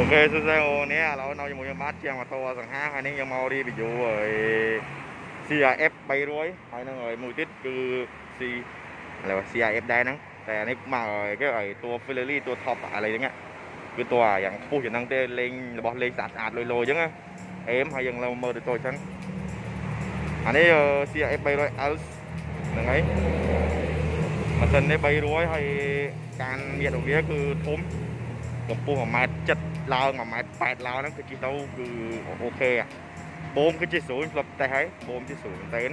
អូខេសួស្តីអូនេះឥឡូវនៅជាមួយខ្ញុំបាទជាងម៉ូតូសង្ហាហើយនេះខ្ញុំមក review ហើយ CRF 300ហើយនឹងហើយមួយទៀតគឺ C ឥឡូវ CRF ដែរហ្នឹងតែអានេះមកគេឲ្យតួ Ferrari តួ top ឥឡូវហ្នឹងគឺតួយ៉ាងខ្ពស់ជាងហ្នឹងទេលេងរបស់លេងស្អាតស្អាតលុយលុយអញ្ចឹងអេមហើយយើងលើមើលទៅចូលអញ្ចឹងអានេះ CRF 300 L ហ្នឹងហើយម៉ាស៊ីននេះ300ហើយការមានរបស់វាគឺធំ កម្ពស់1ម៉ែត្រ7ឡើង1ម៉ែត្រ8ឡើងហ្នឹងគឺជិះទៅគឺអូខេបូមគឺជិះស្រួលផ្លប់តែហើយបូមជិះស្រួលមែនទែន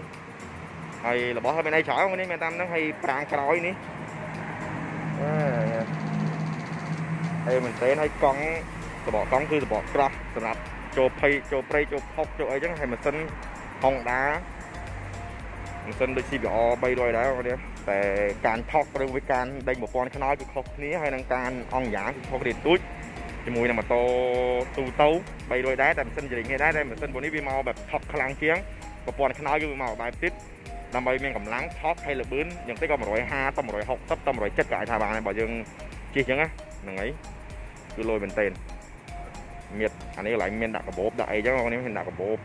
ហើយរបស់ហើយមានអីច្រើននេះមានតាមហ្នឹងហើយប្រាងក្រោយនេះអេមែនទែនហើយកង់សបកកង់គឺសបកក្រោះសម្រាប់ចូលភ័យចូលព្រៃចូលផុកចូលអីចឹងហើយម៉ាស៊ីន Honda ម៉ាស៊ីនដូច CBR 300ដែរបងប្អូនតែការថុកឬវិការដេញ1000ខ្នើយគឺខុសគ្នាហើយនឹងការអង្គយ៉ាងគឺខុសគ្នាទូចជាមួយនឹងម៉ូតូទូទៅ300ដែរតែម៉ាស៊ីនជរិញគ្នាដែរតែម៉ាស៊ីនពួកនេះវាមកបែបថុកខ្លាំងជាង1000ខ្នើយគឺវាមកបែបទៀតដើម្បីមានកម្លាំងថុកហើយលបឿនយ៉ាងតិចក៏150ទៅ160ទៅ170ក៏អាចថាបានដែរបើយើងជិះអញ្ចឹងហ្នឹងហើយគឺលុយមែនតេនមានអានេះកន្លែងមានដាក់កាបូបដាក់អីចឹងបងនេះមានដាក់កាបូប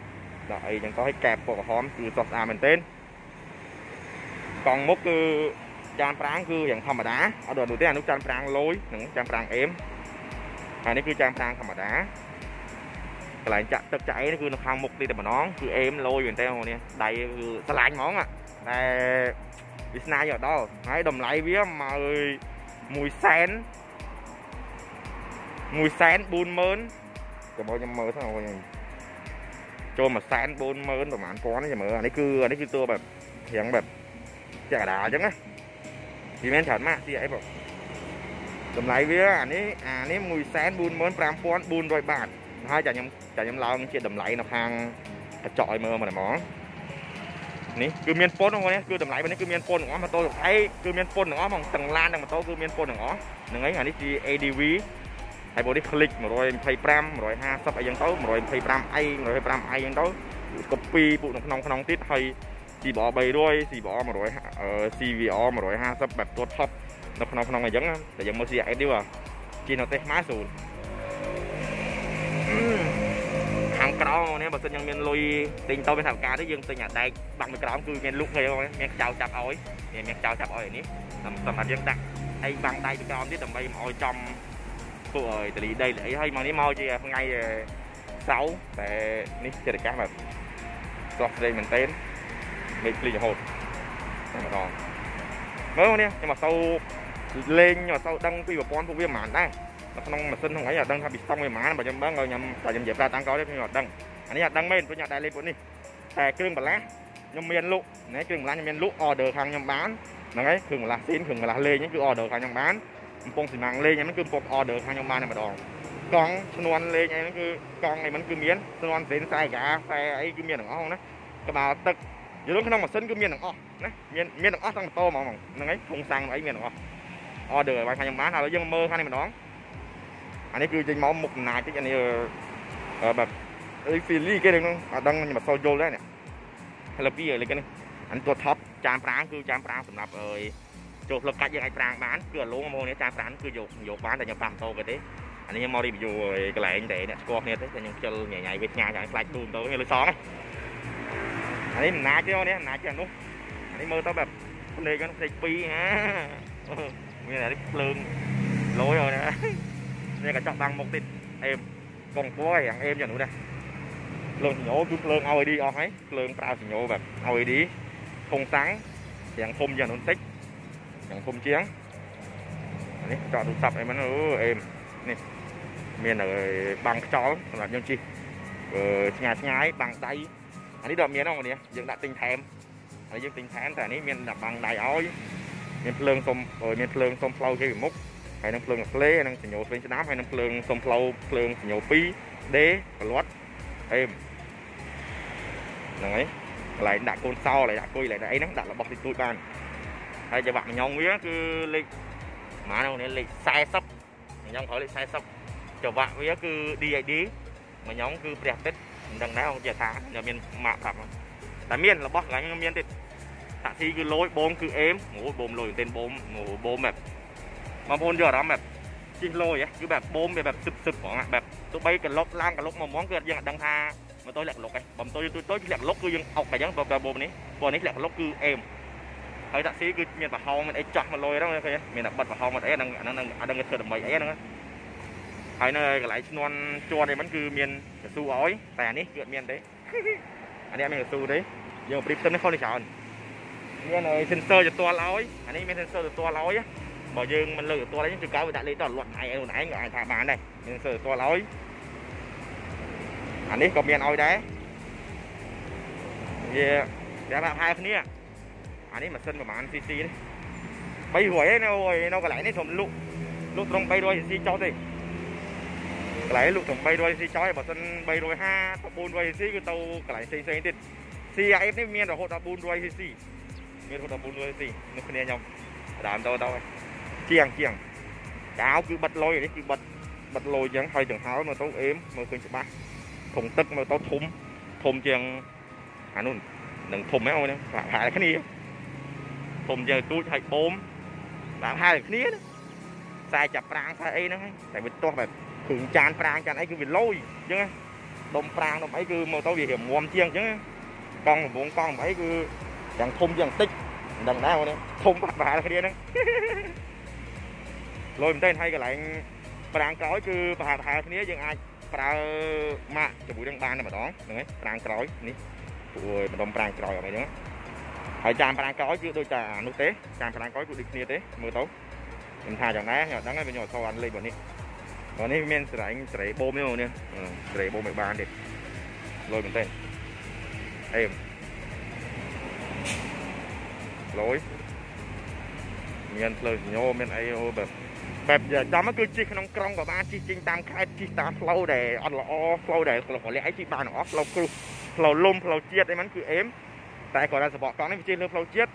ដាក់អីចឹងទៅឲ្យកែបពណ៌ក្រហមគឺសោះស្អាតមែនតេន កង់មុខគឺចានប្រាងគឺយ៉ាងធម្មតាអត់ដល់នោះទេអានោះចានប្រាងលយនិងចានប្រាងអេមហើយនេះគឺចានប្រាងធម្មតាកន្លែងចាក់ទឹកចាក់អីនេះគឺនៅខាងមុខនេះតែម្ដងគឺអេមលយមែនទេបងប្អូននេះដៃគឺស្លាញ់ហ្មងតែវាស្នាយដល់ហើយតម្លៃវាមក1សែន1សែន40000ចាំមកខ្ញុំមើលទៅបងចូល1សែន40000ប្រហែលពាន់ចាំមើលអានេះគឺអានេះគឺតួបែបរៀងបែប ជាកដាអញ្ចឹងណាវាមានច្រើនម៉ាក់ជាអីបងតម្លៃវាអានេះអានេះ145,400បាតហើយចាខ្ញុំចាខ្ញុំឡើងជាតម្លៃនៅខាងកញ្ចក់ឲ្យមើលមកហ្មងនេះគឺមានពុនបងប្អូនគឺតម្លៃរបស់នេះគឺមានពុនទាំងអស់ម៉ូតូទាំងឯងគឺមានពុនទាំងអស់ហ្មងទាំងឡានទាំងម៉ូតូគឺមានពុនទាំងអស់ហ្នឹងហើយអានេះជា ADV ហើយបងនេះផ្លិច125 150អីចឹងទៅ125អី125អីចឹងទៅកូពីពួកនៅក្នុងក្នុងទៀតហើយ CBR 300 CBR 100 CVR 150បែបตัว top នៅក្នុងក្នុងអញ្ចឹងតែយើងមើល CRS នេះបាទជានៅទេសខ្មែរស្រួលខាងក្រោមនេះបើសិនយើងមានលុយទិញទៅមានថាការទេយើងទិញអាដែកបាំងនៅក្រោមគឺមានលុកហីមានខ្ចៅចាប់ឲ្យមានខ្ចៅចាប់ឲ្យនេះសម្រាប់យើងដាក់អីបាំងដៃពីក្រោមទៀតដើម្បីមិនឲ្យចំពួកឲ្យតលីដីអីហើយមកនេះមកជាថ្ងៃសៅរ៍តែនេះចិត្តកាសបាទស្រស់ស្ដីមែនទែន លេខភ្លេចរហូតតែម្ដងមើលនេះខ្ញុំអត់សូវលេងខ្ញុំអត់សូវដឹងពីប្រព័ន្ធពួកវាមិនដែរនៅក្នុងម៉ាស៊ីនហ្នឹងឯងអត់ដឹងថាពីស្តុងវាមិនបើខ្ញុំដឹងឲ្យខ្ញុំតែខ្ញុំនិយាយប្រាប់តាំងក្រោយទេខ្ញុំអត់ដឹងអានេះអត់ដឹងមែនព្រោះខ្ញុំអត់ដែរលេខពួកនេះតែគ្រឿងបន្លាស់ខ្ញុំមានលក់ណែគ្រឿងបន្លាស់ខ្ញុំមានលក់ order ខាងខ្ញុំបានហ្នឹងហើយគ្រឿងបន្លាស់ស៊ីនគ្រឿងបន្លាស់លេងហ្នឹងគឺ order ខាងខ្ញុំបានកំពុងសម្ាំងលេងហ្នឹងគឺកំពុង order ខាងខ្ញុំបានតែម្ដងកង់ឈ្នួនលេងអីហ្នឹងគឺកង់អីមិនគឺមានឈ្នួនសេនខ្សែកាខ្សែអីគឺមានទាំងអស់ណាក្បាលទឹក យល់ក្នុងម៉ាស៊ីនគឺមានទាំងអស់ណាមានមានទាំងអស់ទាំងម៉ូតូហ្មងហ្នឹងហើយធុងសាំងអីមានទាំងអស់ order ឲ្យខាងខ្ញុំបានហើយយើងមើលខាងនេះម្ដងអានេះគឺចេញមកមុខអំណាចតិចអានេះបែបអី feeling គេហ្នឹងអត់ដឹងខ្ញុំអត់សូវយល់ដែរនេះហើយលើពីលើគេនេះអានេះตัว top ចានប្រាងគឺចានប្រាងសម្រាប់អើយចូលផ្លឹកកាច់យើងអាចប្រាងបានគឺអាឡូងមកនេះចានប្រាងគឺយកយកបានតែខ្ញុំប្រាំម៉ូតូគេទេអានេះខ្ញុំមក review កន្លែងតែអ្នកស្គាល់គ្នាទេតែខ្ញុំខ្ជិលញ៉ៃញ៉ៃវាឆ្ងាយយ៉ាងខ្លាច់ទូម៉ូតូនេះលើសង អានេះអំណាចទេនេះអំណាចជាងនោះអានេះមើលទៅបែបភ្នែកហ្នឹងភ្នែកពីរហាមានអានេះភ្លើងលយហើយណានេះកញ្ចក់បាំងមុខទៀតអេមកងពួយយ៉ាងអេមយ៉ាងនោះដែរភ្លើងសញ្ញោគឺភ្លើង LED អស់ហើយភ្លើងប្រើសញ្ញោបែប LED ធុងសាំងយ៉ាងធំយ៉ាងនោះបន្តិចយ៉ាងធំជាងនេះចតទូរស័ព្ទអីមិនអឺអេមនេះមានបាំងខ្យល់សម្រាប់យើងជិះឆ្ងាយឆ្ងាយបាំងដៃ អានេះដល់មានហ្នឹងនេះយើងដាក់ទិញថែមហើយយើងទិញថែមតែអានេះមានដាក់បាំងដៃឲ្យមានភ្លើងសុំមានភ្លើងសុំផ្លូវគេពីមុខហើយនឹងភ្លើងអាផ្លេហើយនឹងសញ្ញោស្វែងស្ដាមហើយនឹងភ្លើងសុំផ្លូវភ្លើងសញ្ញោ 2 D ប្រឡាត់អេមហ្នឹងហើយកន្លែងដាក់កូនសោកន្លែងដាក់គុយកន្លែងដាក់អីហ្នឹងដាក់របស់តិចតួចបានហើយច្បាប់ញងវាគឺលេខម៉ាននេះលេខ40ញងប្រើលេខ40ច្បាប់វាគឺ DID មួយញងគឺព្រះទឹក មិនដឹងដែរអង្គជាថាមានម៉ាក់ប្រាប់តែមានរបស់កន្លែងមានទៀតតាក់ស៊ីគឺលយបូមគឺអេមអូបូមលយមែនទែនបូមបូមបែបបងប្អូនយកអារម្មណ៍បែបជិះលយគឺបែបបូមវាបែបសឹបសឹបហ្មងបែបទោះបីកលុកឡើងកលុកមកហ្មងគឺយើងអត់ដឹងថាម៉ូតូលាក់កលុកឯងបើម៉ូតូទូទៅលាក់កលុកគឺយើងអុកតែអញ្ចឹងបើបូមនេះព្រោះនេះលាក់កលុកគឺអេមហើយតាក់ស៊ីគឺមានប្រហោងមានអីចោះមកលយហ្នឹងឃើញមានតែបិទប្រហោងមកអីហ្នឹងហ្នឹងអត់ដឹងគេធ្វើដើម្បីអីហ្នឹង ហើយនៅកន្លែងឈ្នន់ជាប់នេះមិនគឺមានកស៊ូឲ្យតែអានេះគឺអត់មានទេអានេះអត់មានកស៊ូទេយើងប្រៀបទៅនេះខុសនេះច្រើនមាន sensor ទៅទាល់ឲ្យអានេះមាន sensor ទៅទាល់ឲ្យបើយើងមិនលើកទៅទាល់អីគឺកៅវាដាក់លេខទៅលាត់ឯងខ្លួនឯងក៏អាចថាបានដែរមាន sensor ទៅទាល់ឲ្យអានេះក៏មានឲ្យដែរវាតែថាផែគ្នាអានេះម៉ាស៊ីនប្រហែល cc នេះ300ឯនៅនៅកន្លែងនេះខ្ញុំលក់លក់ត្រង់300 cc ចោលទេក ន្លែងលក់ត្រង់300 cc ចោលបើសិន350ទៅ400 cc គឺទៅកន្លែងផ្សេងផ្សេងទៀត CRF នេះមានរហូតដល់ 400 cc មានរហូតដល់ 400 cc នោះគ្នាខ្ញុំដើមទៅទៅជាងជាងកៅគឺបិទលុយនេះគឺបិទបិទលុយអញ្ចឹងហើយចង្ហើមើលទៅអេមមើលឃើញច្បាស់ធុងទឹកមើលទៅធំធំជាងអានោះនឹងធំហ្នឹងអូនប្រាក់ហាគ្នាធំជាងទូចហើយបូមប្រាក់ហាគ្នាខ្សែចាប់ប្រាងខ្សែអីហ្នឹងតែវាទាស់បែប គ្រឿងចានប្រាងចានអីគឺវាលុយអញ្ចឹងដុំប្រាងដុំអីគឺមកទៅវារៀមមជាងអញ្ចឹងកង់កំពងកង់អីគឺយ៉ាងធំយ៉ាងតិចមិនដឹងដែរអូនធំបាត់ប្រហែលគ្នាហ្នឹងលុយមែនទេហើយកន្លែងប្រាងក្រោយគឺប្រហែលប្រហែលគ្នាយើងអាចប្រើម៉ាក់ជាមួយនឹងបានតែម្ដងហ្នឹងហើយប្រាងក្រោយនេះព្រោះម្ដុំប្រាងក្រោយអត់អីហ្នឹងហើយចានប្រាងក្រោយគឺដូចតែអានោះទេចានប្រាងក្រោយគឺដូចគ្នាទេមើលទៅខ្ញុំថាយ៉ាងណាខ្ញុំអត់ដឹងទេខ្ញុំអត់ធរអានលេខបើនេះ បើនេះមានស្រែងស្រែបូមនេះនេះស្រែបូមឲ្យបានទៀតលុយមែនទេអេមលុយមានផ្លូវញោមានអីអូបែបបែបចាំគឺជិះក្នុងក្រុងក៏បានជិះចេញតាមខេត្តជិះតាមផ្លូវដែលអត់ល្អផ្លូវដែលផ្លូវកលះអីជិះបានទាំងអស់ផ្លូវគ្រោះផ្លូវលំផ្លូវជាតិអីហ្នឹងគឺអេមតែគាត់ថាសបកកង់នេះវាជិះលើផ្លូវជាតិ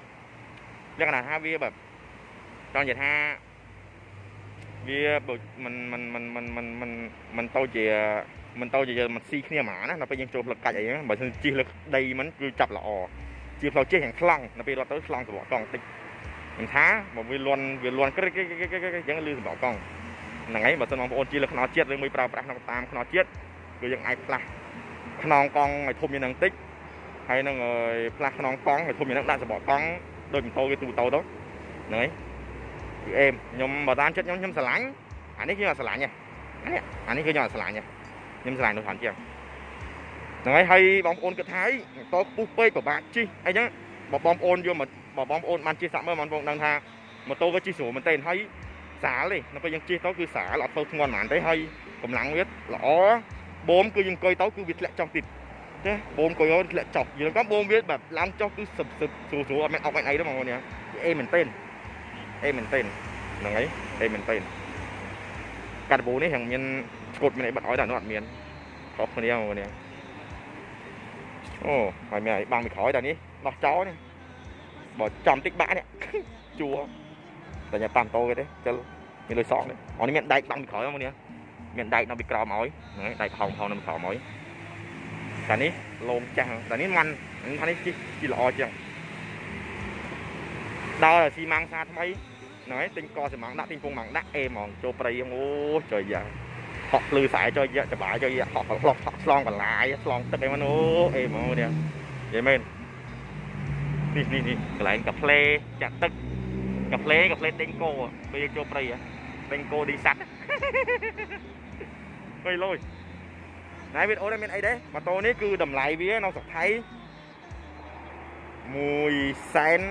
លក្ខណៈថាវាបែបចង់និយាយថា វាមិនមិនមិនមិនមិនមិនមិនទៅជាមិនទៅជាមិនស៊ីគ្នាហ្មងណាដល់ពេលយើងចូលផ្លូវកាច់អីហ្នឹងបើមិនជិះលើដីมันគឺចាប់ល្អជិះផ្លូវជិះយ៉ាងខ្លងដល់ពេលរត់ទៅឆ្លងសបកកង់តិចមិនថាបើវាលន់វាលន់ក្រឹកអញ្ចឹងលឺសបកកង់ហ្នឹងហើយបើសិនបងប្អូនជិះលើខ្នោជាតិឬមួយប្រើប្រាស់ក្នុងតាមខ្នោជាតិគឺយើងអាចផ្លាស់ខ្នងកង់ឲ្យធំយ៉ាងហ្នឹងតិចហើយនឹងផ្លាស់ខ្នងកង់ឲ្យធំយ៉ាងហ្នឹងដាក់សបកកង់ដូចម៉ូតូគេទូទៅទៅហ្នឹងហើយ គឺអេមខ្ញុំបើតាមចិត្តខ្ញុំខ្ញុំស្រឡាញ់អានេះខ្ញុំអត់ស្រឡាញ់ទេនេះអានេះគឺខ្ញុំអត់ស្រឡាញ់ទេខ្ញុំស្រឡាញ់នោះច្រើនជាងហ្នឹងហើយហើយបងប្អូនគិតថាតោពុះពេកពិបាកជិះអីចឹងបើបងប្អូនយកមកបើបងប្អូនបានជិះសាក់មើលបងប្អូនដឹងថាម៉ូតូវាជិះស្រួលមែនទែនហើយសាលទេនៅពេលយើងជិះទៅគឺសាលអត់ទៅធ្ងន់ហ្មងទេហើយកម្លាំងវាល្អបូមគឺយើងអង្គុយទៅគឺវាធ្លាក់ចុះតិចទេបូមអង្គុយធ្លាក់ចុះយើងក៏បូមវាបែបឡើងចុះគឺសឹបសឹបស្រួលស្រួលអត់មានអុកអីទេបងប្អូននេះអេមែនទែន អេមែនទែនហ្នឹងហើយអេមែនទែនកាត់បូនេះហ្នឹងមានស្គុតមានអីបាត់ឲ្យតែនោះអត់មានខុសគ្នាបងប្អូននេះអូហើយមានអីបាំងពីក្រោយតែនេះដោះចោលនេះបើចំតិចបាក់នេះជួតែញ៉ាំតាមតោគេទេចិលមានលុយសងនេះអូនេះមានដែកបាំងពីក្រោយមកនេះមានដែកនៅពីក្រោមឲ្យហ្នឹងដែកផោងផោងនៅពីក្រោមឲ្យតែនេះលោងចាស់តែនេះមិនថានេះជីជីល្អជាង ដល់ស៊ីម៉ាំងសាថ្មីហ្នឹងហើយទិញកស៊ីម៉ាំងដាក់ទិញពងម៉ាំងដាក់អេហ្មងចូលព្រៃអូចុយយ៉ាហក់ភ្លឺខ្សែចុយយ៉ាច្បាយចុយយ៉ាហក់ផ្លោះឆ្លងបន្លាយឆ្លងទឹកអីមកអូអេហ្មងនេះនិយាយមែននេះនេះនេះកន្លែងកាផ្លេចាក់ទឹកកាផ្លេកាផ្លេដេញគោពេលចូលព្រៃដេញគោឌីស័តពេលលុយណៃវីដេអូនេះមានអីដែរម៉ូតូនេះគឺតម្លៃវានៅស្រុកថៃ1សែន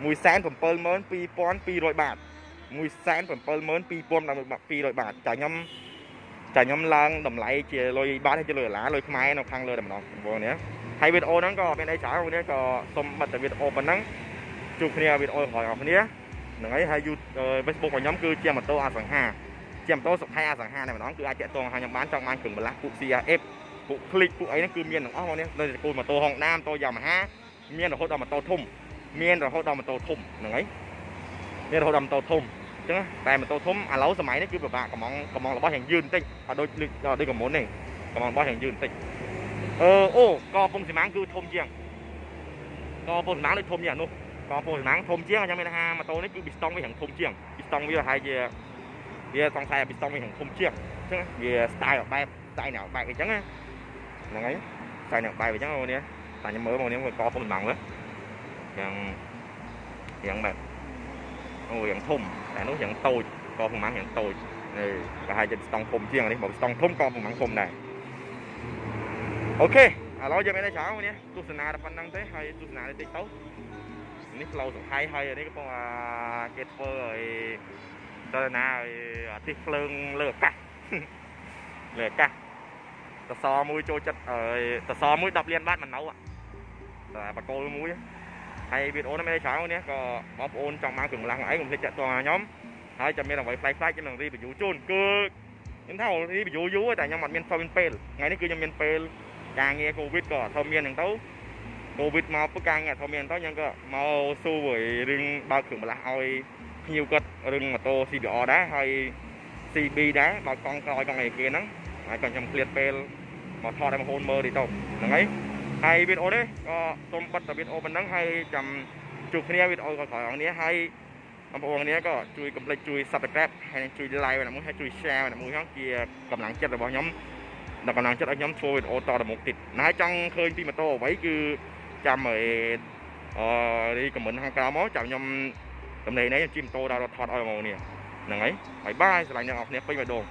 1សែន72200បាត1សែន72200បាតចាខ្ញុំចាខ្ញុំឡើងតម្លៃជាលុយបាតហើយជាលុយដុល្លារលុយខ្មែរនៅខាងលើតែម្ដងបងនេះហើយវីដេអូហ្នឹងក៏មានអីច្រើននេះក៏សូមបិទតែវីដេអូប៉ុណ្ណឹងជួបគ្នាវីដេអូក្រោយអរគ្នាហ្នឹងហើយហើយ Facebook របស់ខ្ញុំគឺជាម៉ូតូអសង្ហាជាម៉ូតូសុខ័យអសង្ហាតែម្ដងគឺអាចតាក់ទងឲ្យខ្ញុំបានចង់បានគ្រឿងបន្លាស់ពួក CRF ពួក Click ពួកអីហ្នឹងគឺមានទាំងអស់បងនេះនៅតែគូម៉ូតូ Honda ម៉ូតូ Yamaha មានរហូតដល់ម៉ូតូធំ មានរហូតដល់ម៉ូតូធំហ្នឹងហើយមានរហូតដល់ម៉ូតូធំអញ្ចឹងតែម៉ូតូធំឥឡូវសម័យនេះគឺពិបាកកំងកំងរបស់យ៉ាងយឺនបន្តិចអត់ដូចដូចកមុនទេកំងរបស់យ៉ាងយឺនបន្តិចអឺអូកពងសមាំងគឺធំជាងកពងសមាំងដូចធំជាងនោះកពងសមាំងធំជាងអញ្ចឹងមានថាម៉ូតូនេះគឺពីស្តង់វាយ៉ាងធំជាងពីស្តង់វាប្រហែលជាវាសង្ស័យពីស្តុងវាធំជាងអញ្ចឹងវា style បែប style អ្នកបែបអញ្ចឹងហ្នឹងហើយ style អ្នកបែបអញ្ចឹងបងប្អូននេះតែខ្ញុំមើលបងប្អូនវាកពុំដំងហ្នឹង យ៉ាងយ៉ាងបែបអូយ៉ាងធំតែនោះយ៉ាងតូចកប្រមាណយ៉ាងតូចនេះប្រហែលជាស្តុងធំជាងនេះបើស្តុងធំក៏ប្រមាណធំដែរអូខេឥឡូវយើងមានតែច្រើននេះទស្សនាតែប៉ុណ្្នឹងទេហើយទស្សនាតិចទៅនេះផ្លូវសង្ហៃហើយនេះកំពុងគេធ្វើឲ្យចលនាឲ្យអាទិសភ្លើងលើអាកាសលើអាកាសតសមួយចូលចិត្តតសមួយ10លានបាតមួយនៅតែបកគោលមួយ ហើយវីដេអូនេះមានច្រើននេះក៏បងប្អូនចង់បានគ្រឿងម្លាស់អីកុំភ្លេចចាក់តខ្ញុំហើយចាំមានអ្វីប្លែកៗខ្ញុំនឹង review ជូនគឺខ្ញុំថា review យូរតែខ្ញុំអត់មានសូវមានពេលថ្ងៃនេះគឺខ្ញុំមានពេលការងារ Covid ក៏អត់ធំមានហ្នឹងទៅ Covid មកពុកការងារអត់ធំមានទៅខ្ញុំក៏មកស៊ូឲ្យរឿងបើកគ្រឿងម្លាស់ឲ្យភ្ញៀវគាត់រឿងម៉ូតូ CBR ដែរហើយ CB ដែរបើកកង់ក្រោយកង់អីគេហ្នឹងហើយក៏ខ្ញុំឃ្លាតពេលមកថតឲ្យមកហូនមើលទីទៅហ្នឹងហើយ ហើយវីដេអូនេះក៏សូមបិទតែវីដេអូប៉ុណ្ណឹងហើយចាំជួបគ្នាវីដេអូក្រោយៗនេះហើយបងប្អូនគ្នាក៏ជួយកុំភ្លេចជួយ Subscribe ហើយជួយ Like ណាមួយហើយជួយ Share ណាមួយហ្នឹងជាកម្លាំងចិត្តរបស់ខ្ញុំដល់កម្លាំងចិត្តឲ្យខ្ញុំធ្វើវីដេអូតទៅមុខទៀតណាចង់ឃើញពីម៉ូតូអ្វីគឺចាំឲ្យអឺរីខមមិនខាងក្រោមមកចាំខ្ញុំតំណែងនេះជិះម៉ូតូដល់រត់ថតឲ្យហ្មងនេះហ្នឹងហើយបាយបាយស្រឡាញ់អ្នកនរគ្នាពេញបេះដូង